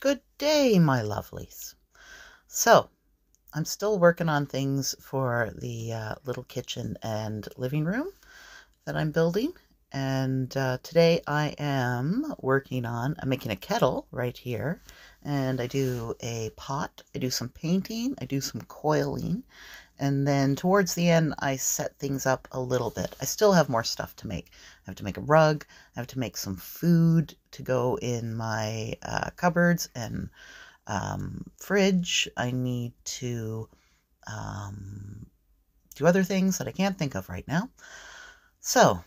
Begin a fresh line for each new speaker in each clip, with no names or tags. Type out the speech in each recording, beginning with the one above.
Good day, my lovelies. So, I'm still working on things for the uh, little kitchen and living room that I'm building. And uh, today I am working on, I'm making a kettle right here. And I do a pot, I do some painting, I do some coiling. And then towards the end, I set things up a little bit. I still have more stuff to make. I have to make a rug. I have to make some food to go in my uh, cupboards and um, fridge. I need to um, do other things that I can't think of right now. So,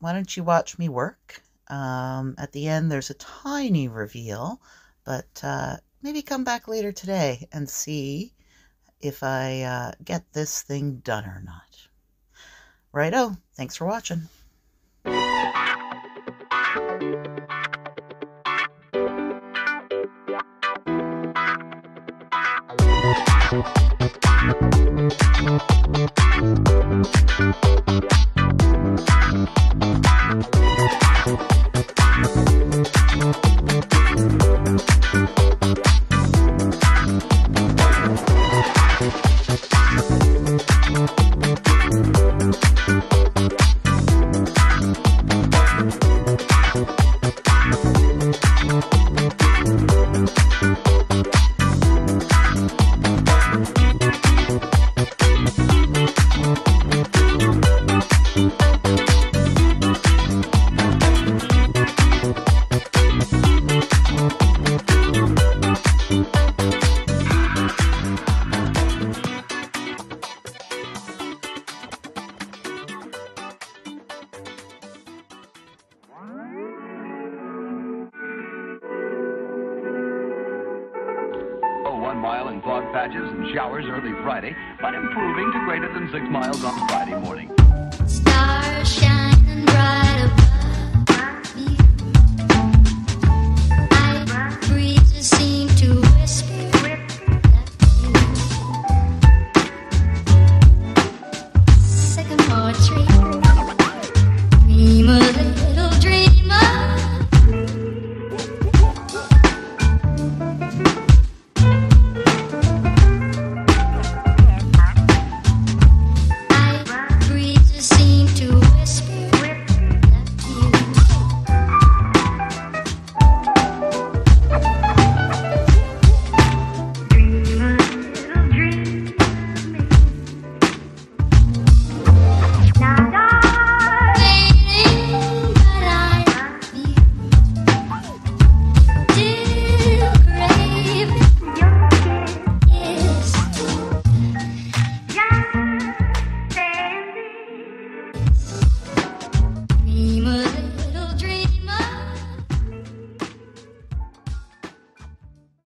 why don't you watch me work? Um, at the end, there's a tiny reveal, but uh, maybe come back later today and see if I uh, get this thing done or not. Righto, thanks for watching.
Oh, one mile in fog patches and showers early Friday, but improving to greater than six miles on Friday morning.